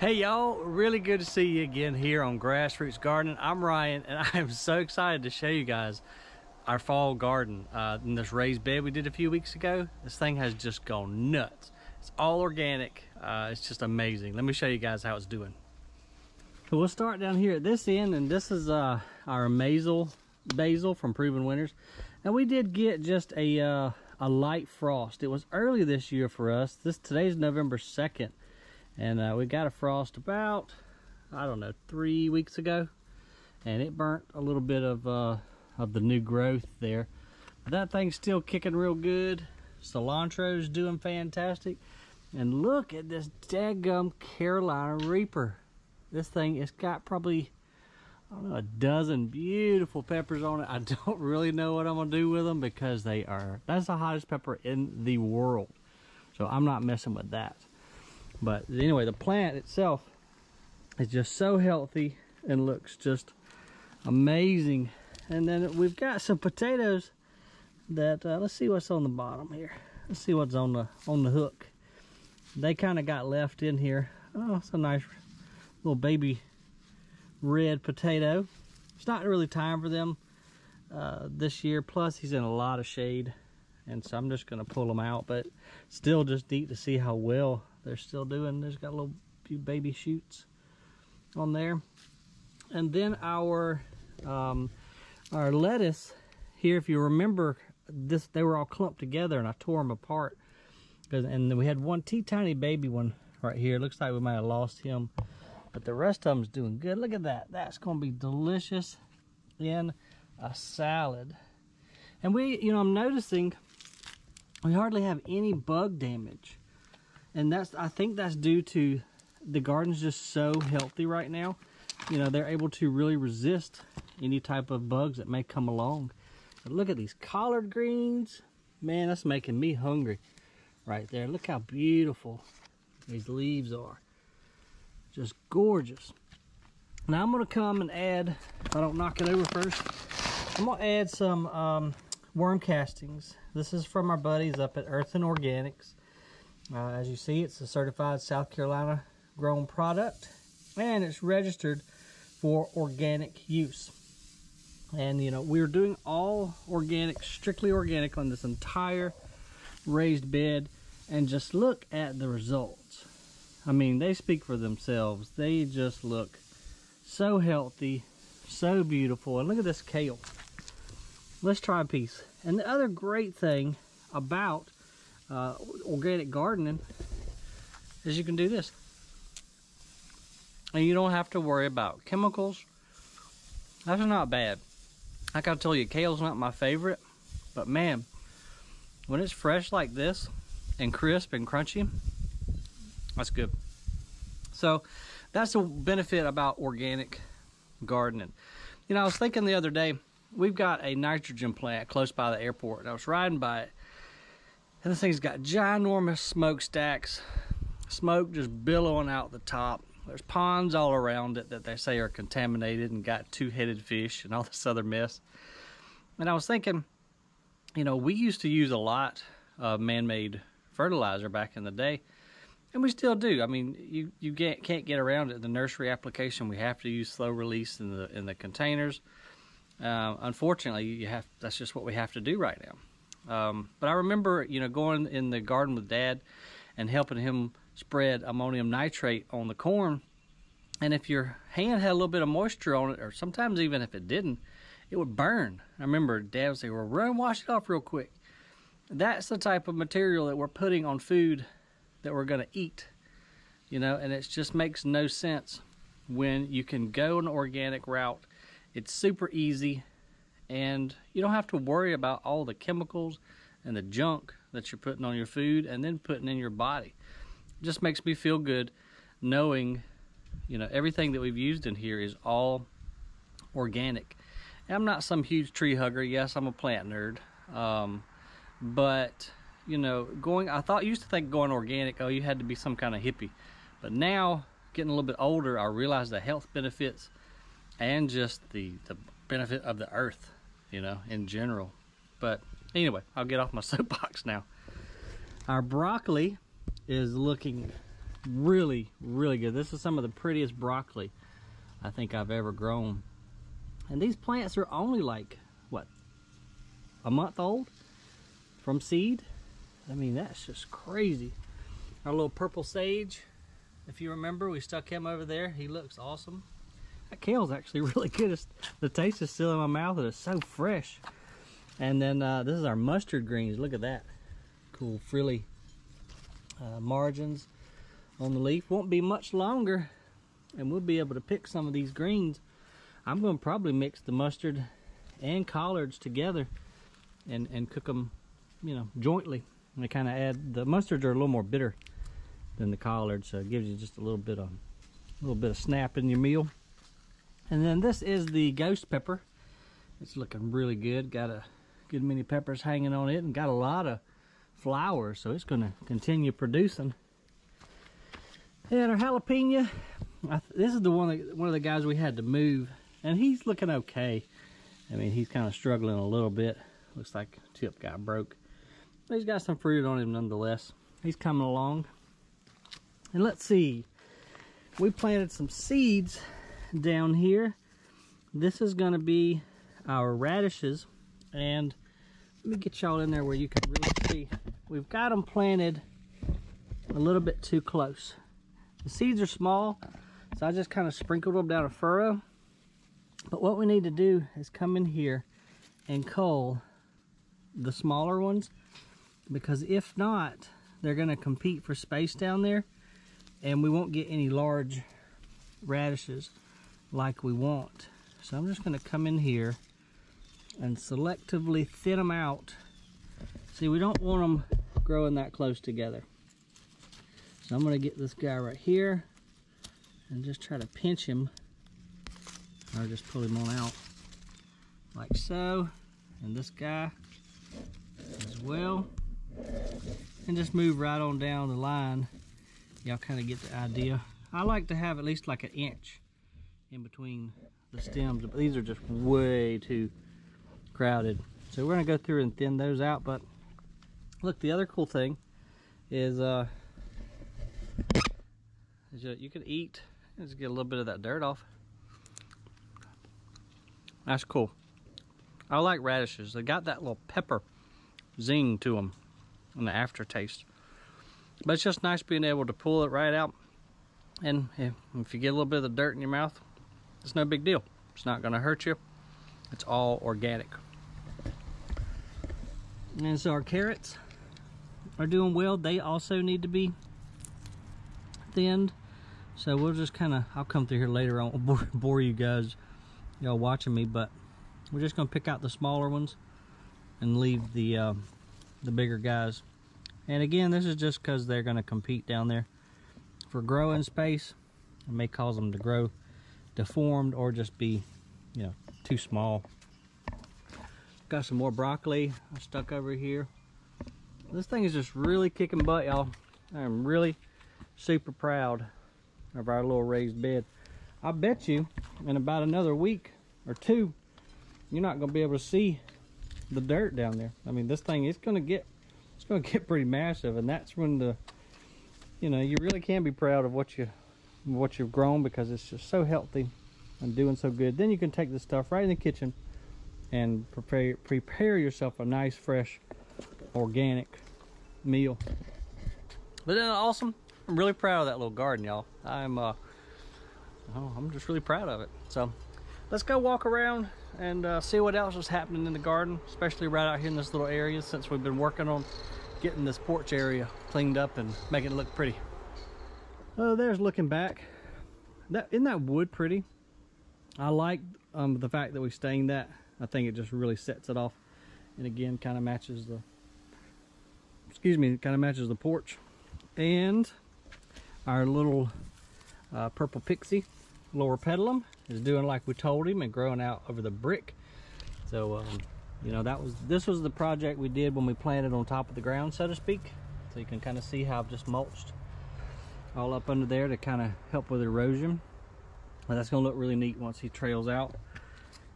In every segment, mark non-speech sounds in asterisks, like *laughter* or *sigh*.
Hey y'all, really good to see you again here on Grassroots Gardening. I'm Ryan and *laughs* I am so excited to show you guys our fall garden uh, in this raised bed we did a few weeks ago. This thing has just gone nuts. It's all organic. Uh, it's just amazing. Let me show you guys how it's doing. We'll start down here at this end and this is uh, our basil, basil from Proven Winners. And we did get just a, uh, a light frost. It was early this year for us. This Today's November 2nd and uh, we got a frost about I don't know three weeks ago. And it burnt a little bit of uh, of the new growth there. But that thing's still kicking real good. Cilantro's doing fantastic. And look at this daggum Carolina Reaper. This thing it's got probably I don't know a dozen beautiful peppers on it. I *laughs* don't really know what I'm gonna do with them because they are that's the hottest pepper in the world. So I'm not messing with that but anyway, the plant itself is just so healthy and looks just amazing. And then we've got some potatoes that, uh, let's see what's on the bottom here. Let's see what's on the, on the hook. They kind of got left in here. Oh, it's a nice little baby red potato. It's not really time for them uh, this year. Plus, he's in a lot of shade. And so I'm just going to pull them out. But still just neat to see how well they're still doing. There's got a little few baby shoots on there. And then our um, our lettuce here, if you remember, this they were all clumped together and I tore them apart. And we had one teeny tiny baby one right here. Looks like we might have lost him. But the rest of them's doing good. Look at that. That's going to be delicious in a salad. And we, you know, I'm noticing we hardly have any bug damage and that's I think that's due to the garden's just so healthy right now. You know, they're able to really resist any type of bugs that may come along. But look at these collard greens. Man, that's making me hungry right there. Look how beautiful these leaves are. Just gorgeous. Now I'm to come and add, if I don't knock it over first, I'm to add some um, worm castings. This is from our buddies up at Earthen Organics. Uh, as you see, it's a certified South Carolina grown product and it's registered for organic use. And you know, we're doing all organic, strictly organic on this entire raised bed and just look at the results. I mean, they speak for themselves. They just look so healthy, so beautiful. And look at this kale. Let's try a piece. And the other great thing about uh, organic gardening is you can do this. And you don't have to worry about chemicals. That's not bad. I gotta tell you, kale's not my favorite, but man, when it's fresh like this and crisp and crunchy, that's good. So that's the benefit about organic gardening. You know, I was thinking the other day, we've got a nitrogen plant close by the airport, and I was riding by it, and this thing's got ginormous smokestacks, smoke just billowing out the top. There's ponds all around it that they say are contaminated and got two-headed fish and all *laughs* this other mess. And I was thinking, you know, we used to use a lot of man-made fertilizer back in the day, and we still do. I mean, you you can't can't get around it. The nursery application, we have to use slow release in the in the containers. Uh, unfortunately, you have that's just what we have to do right now. Um, but I remember, you know, going in the garden with Dad and helping him spread ammonium nitrate on the corn. And if your hand had a little bit of moisture on it, or sometimes even if it didn't, it would burn. I remember Dad would say, "Well, run, wash it off real quick." That's the type of material that we're putting on food that we're going to eat, you know. And it just makes no sense when you can go an organic route. It's super easy and you don't have to worry about all the chemicals and the junk that you're putting on your food and then putting in your body. It just makes me feel good knowing, you know, everything that we've used in here is all organic. And I'm not some huge tree hugger. Yes, I'm a plant nerd. Um, but, you know, going, I thought, used to think going organic, oh, you had to be some kind of hippie. But now, getting a little bit older, I realize the health benefits and just the, the benefit of the earth you know, in general. But anyway, I'll get off my *laughs* soapbox now. Our broccoli is looking really, really good. This is some of the prettiest broccoli I think I've ever grown. And these plants are only like, what, a month old from seed? I mean, that's just crazy. Our little purple sage, if you remember, we stuck him over there. He looks awesome. That kale's actually *laughs* really good. It's, the taste is still in my mouth and it's so fresh. And then uh, this is our mustard greens. Look at that. Cool frilly uh, margins on the leaf. Won't be much longer and we'll be able to pick some of these greens. I'm going to probably mix the mustard and collards together and, and cook them, you know, jointly. And they kind of add, the mustards are a little more bitter than the collards, so it gives you just a little bit of, a little bit of snap in your meal. And then this is the ghost pepper. It's looking really good. Got a good many peppers hanging on it and got a lot of flowers, so it's going to continue producing. And our jalapeno, this is the one that, one of the guys we had to move, and he's looking okay. I mean, he's kind of struggling a little bit. Looks like tip got broke. But he's got some fruit on him nonetheless. He's coming along. And let's see. We planted some seeds down here. This is going to be our radishes. And let me get y'all in there where you can really see. We've got them planted a little bit too close. The seeds are small, so I just kind of sprinkled them down a furrow. But what we need to do is come in here and cull the smaller ones because if not, they're going to compete for space down there and we won't get any large radishes like we want. So I'm just going to come in here and selectively thin them out. See, we don't want them growing that close together. So I'm going to get this guy right here and just try to pinch him or just pull him on out like so and this guy as well and just move right on down the line y'all kind of get the idea I like to have at least like an inch in between the stems but these are just way too crowded so we're gonna go through and thin those out but look the other cool thing is uh is you can eat just get a little bit of that dirt off. That's cool. I like radishes. They got that little pepper zing to them in the aftertaste. But it's just nice being able to pull it right out. And if you get a little bit of the dirt in your mouth, it's no big deal. It's not going to hurt you. It's all organic. And so our carrots are doing well. They also need to be thinned. So we'll just kind of, I'll come through here later on, *laughs* bore, bore you guys, y'all watching me, but we're just gonna pick out the smaller ones and leave the, uh, the bigger guys. And again, this is just because they're gonna compete down there for growing space. It may cause them to grow deformed or just be, you know, too small. Got some more broccoli stuck over here. This thing is just really kicking butt, y'all. I'm really super proud of our little raised bed. I bet you in about another week or two, you're not going to be able to see the dirt down there. I mean, this thing is going to get, it's to *laughs* get pretty massive, and that's when the, you know, you really can be proud of what you, what you've grown because it's just so healthy and doing so good. Then you can take this stuff right in the kitchen and prepare prepare yourself a nice, fresh, organic meal. But then awesome I'm really proud of that little garden, y'all. I'm, uh, oh, I'm just really proud of it. So let's go walk around and uh, see what else is happening in the garden, especially right out here in this little area since we've been working on getting this porch area cleaned up and making it look pretty. Oh, there's looking back. That Isn't that wood pretty? I like um, the fact that we stained that. I think it just really sets it off. And again, kind of matches the, excuse me, kind of matches the porch. And our little uh, purple pixie lower loropetalum is doing like we told him and growing out over the brick so um, you know that was this was the project we did when we planted on top of the ground so to speak so you can kind of see how I've just mulched all up under there to kind of help with erosion but that's gonna look really neat once he trails out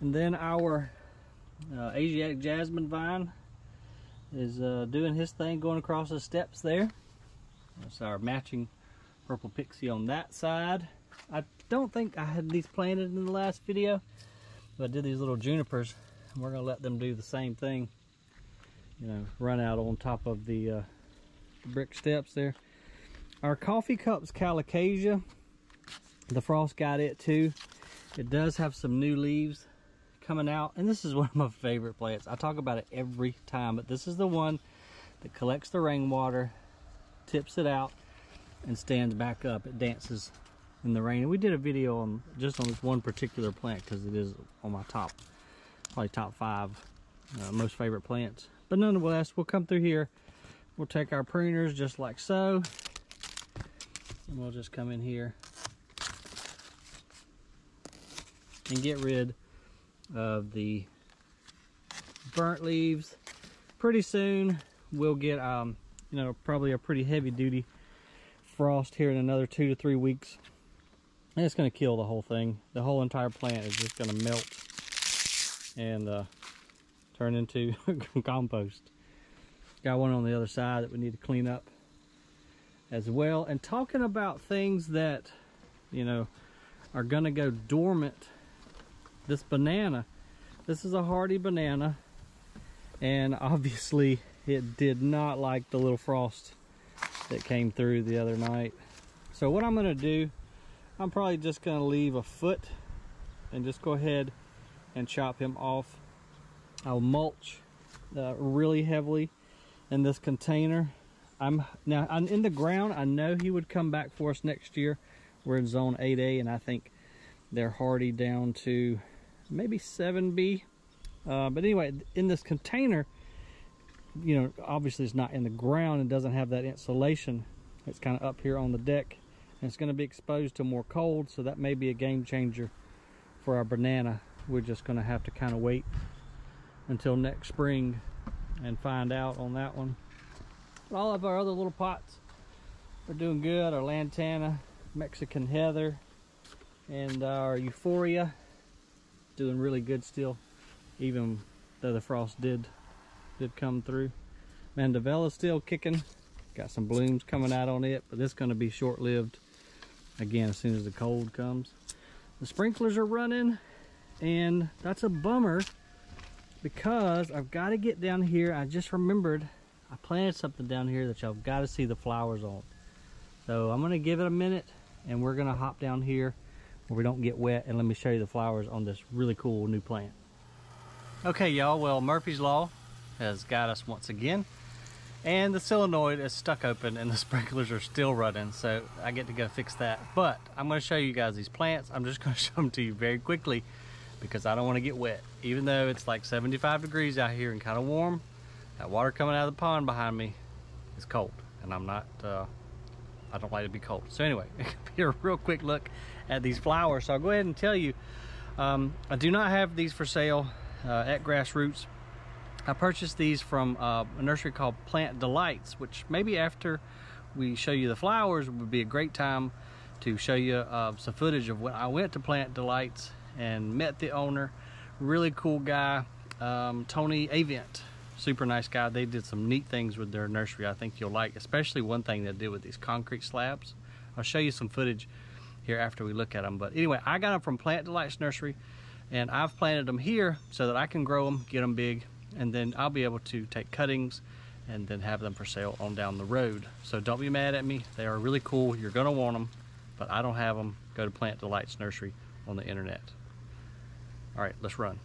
and then our uh, Asiatic jasmine vine is uh, doing his thing going across the steps there that's our matching purple pixie on that side. I don't think I had these planted in the last video, but I did these little junipers. And we're gonna let them do the same thing. You know, run out on top of the uh, brick steps there. Our coffee cups colocasia, the frost got it too. It does have some new leaves coming out, and this is *laughs* one of my favorite plants. I talk about it every time, but this is the one that collects the rainwater, tips it out, and stands back up. It dances in the rain. And we did a video on just on this one particular plant because it is on my top, probably top five uh, most favorite plants. But nonetheless, we'll come through here. We'll take our pruners just like so. And we'll just come in here and get rid of the burnt leaves. Pretty soon we'll get, um, you know, probably a pretty heavy duty frost here in another two to three weeks. And it's going to kill the whole thing. The whole entire plant is just going to melt and uh, turn into *laughs* compost. Got one on the other side that we need to clean up as well. And talking about things that, you know, are to go dormant, this banana, this is a hardy banana. And *laughs* obviously it did not like the little frost that came through the other night. So what I'm to do I'm probably just to leave a foot and just go ahead and chop him off. I'll mulch uh, really heavily in this container. I'm now I'm in the ground. I know he would come back for us next year. We're in zone 8A and I think they're hardy down to maybe 7B. Uh, but anyway, in this container, you know, obviously it's not in the ground. It doesn't have that insulation. It's kind of up here on the deck and it's going to be exposed to more cold so that may be a game changer for our banana we're just going to have to kind of wait until next spring and find out on that one all of our other little pots are doing good our lantana mexican heather and our euphorbia doing really good still even though the frost did did come through mandevilla still kicking got some blooms coming out on it but this going to be short-lived again as soon as the cold comes. The sprinklers are running and that's a bummer because I've got to get down here. I just remembered I planted something down here that y'all got to see the flowers on. So I'm going to give it a minute and we're going to hop down here where we don't get wet and let me show you the flowers on this really cool new plant. Okay y'all, well Murphy's Law has got us once again and the solenoid is stuck open and the *laughs* sprinklers are still running so I get to go fix that but I'm going to show you guys these plants I'm just *laughs* going to show them to you very quickly because I don't want to get wet even though it's like 75 degrees out here and kind of warm that water coming out of the pond behind me is cold and I'm not uh, I don't like to be cold so anyway *laughs* *laughs* here a real quick look at these flowers so I'll go ahead and tell you um, I do not have these for sale uh, at Grassroots I purchased these from uh, a nursery called Plant Delights, which maybe after we show you the flowers would be a great time to show you uh, some footage of when I went to Plant Delights and met the owner. Really cool guy, um, Tony Avent. Super nice guy. They did some neat things with their nursery I think you'll like, especially one thing they did with these concrete slabs. I'll show you some footage here after we look at them. But anyway, I got them from Plant Delights Nursery and I've planted them here so that I can grow them, get them big, and then I'll be able to take cuttings and then have them for sale on down the road. So don't be mad at me. They are really cool. You're gonna want them, but I don't have them. Go to Plant Delights Nursery on the internet. All right, let's run.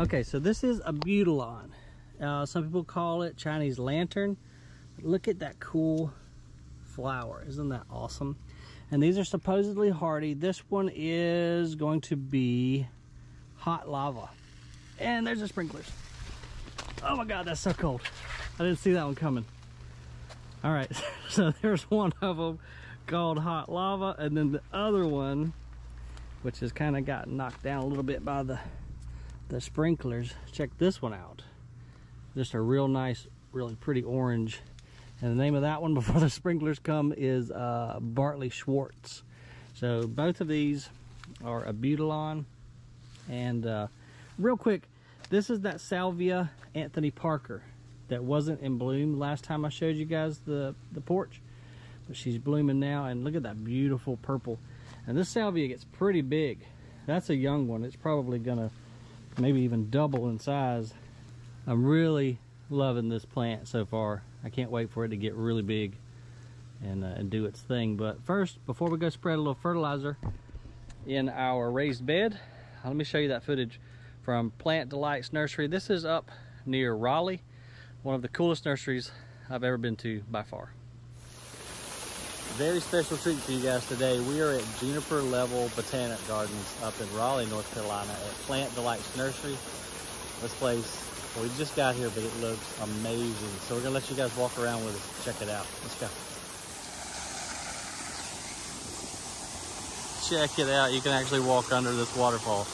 Okay, so this is Abutilon. Uh, some people call it Chinese lantern. Look at that cool flower. Isn't that awesome? And these are supposedly hardy. This one is going to be hot lava. And there's the sprinklers. Oh my God, that's so cold. I didn't see that one coming. All right, *laughs* so there's one of them called hot lava. And then the other one, which has kind of got knocked down a little bit by the, the sprinklers. Check this one out. Just a real nice, really pretty orange. And the name of that one *laughs* before the sprinklers come is uh, Bartley Schwartz. So both of these are Abutilon. And uh, real quick, this is that Salvia Anthony Parker that wasn't in bloom last time I showed you guys the, the porch. But she's blooming now, and look at that beautiful purple. And this salvia gets pretty big. That's a young one. It's probably gonna maybe even double in size. I'm really loving this plant so far. I can't wait for it to get really big and, uh, and do its thing. But first, before we go spread a little fertilizer in our raised bed, let me show you that footage from Plant Delights Nursery. This is up near Raleigh, one of the coolest nurseries I've ever been to by far. Very special treat for you guys today. We are at Juniper Level Botanic Gardens up in Raleigh, North Carolina at Plant Delights Nursery. This place, we just got here, but it looks amazing. So we're gonna let you guys walk around with us, check it out. Let's go. Check it out. You can actually walk under this waterfall.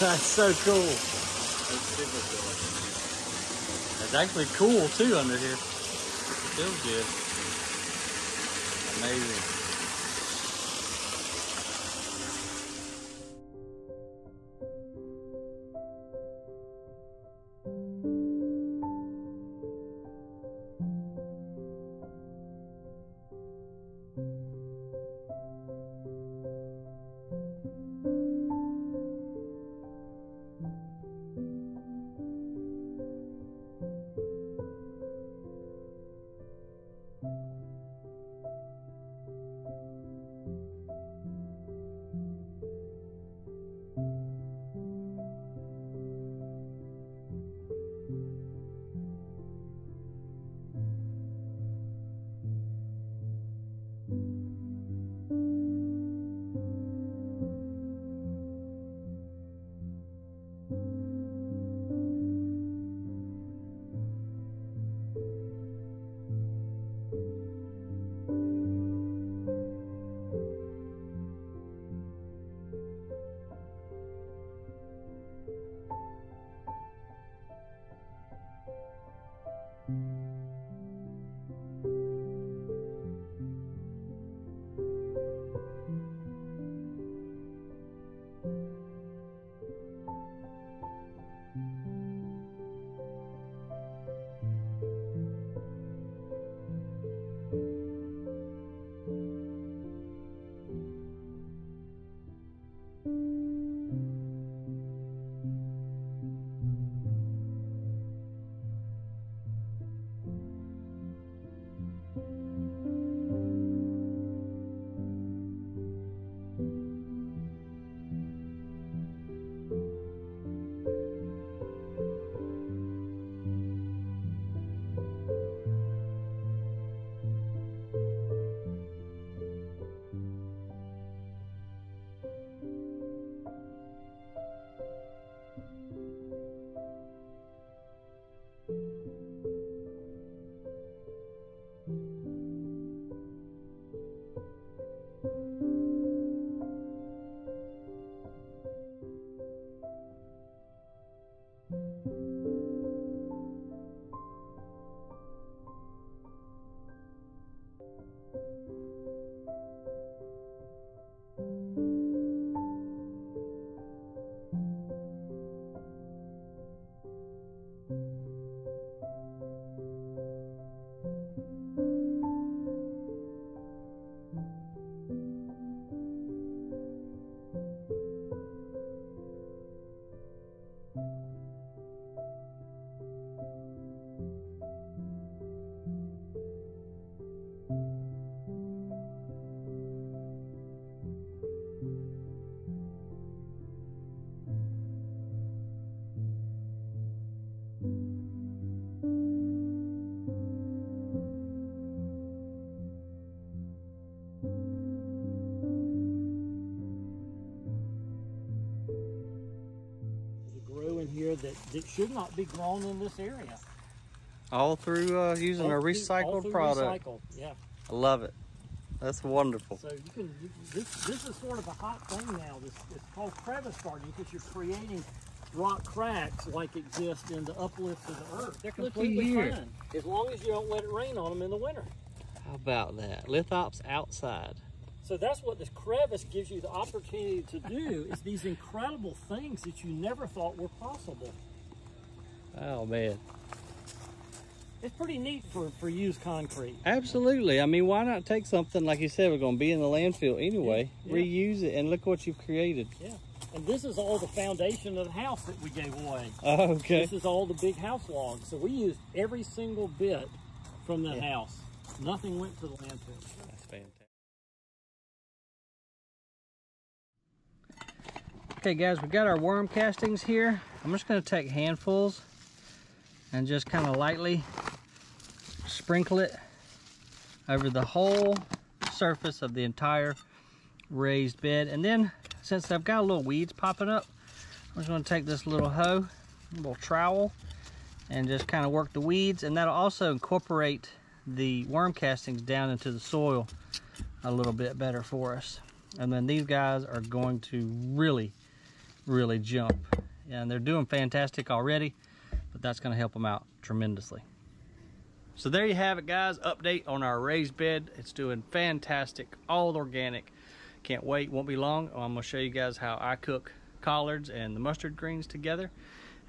*laughs* That's so cool. It's actually cool too under here. Feels good. Amazing. That, that should not be grown in this area. All through uh, using All a through- all recycled through product. recycled, Yeah, I love it. That's wonderful. so you can, you, this, this is sort of a hot thing now. This, it's called crevice gardening because you're creating rock cracks like exist in the uplift of the earth. They're completely fine as long as you don't let it rain on them in the winter. How about that? Lithops outside. So that's what this crevice gives you the opportunity to do is these incredible things that you never thought were possible. Oh man. It's pretty neat for, for used concrete. Absolutely. I mean, why not take something like you said we're going to be in the landfill anyway, Yeah. reuse it, and look what you've created. Yeah. And this is all the foundation of the house that we gave away. Oh, okay. This is all the big house logs. So we used every single bit from that Yeah. house. Nothing went to the landfill. That's fantastic. Okay guys, we got our worm castings here. I'm just gonna take handfuls and just kind of lightly sprinkle it over the whole surface of the entire raised bed. And then since I've got a little weeds popping up, I'm just gonna take this little hoe, little trowel, and just kind of work the weeds. And that'll also incorporate the worm castings down into the soil a little bit better for us. And then these guys are going to really, really jump. And they're doing fantastic already, but that's gonna help them out tremendously. So there you have it guys, update on our raised bed. It's doing fantastic, all organic. Can't wait, won't be long. I'm gonna show you guys how I cook collards and the mustard greens together.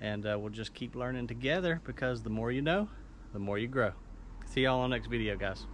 And uh, we'll just keep learning together because the more you know, the more you grow. See y'all on the next video, guys.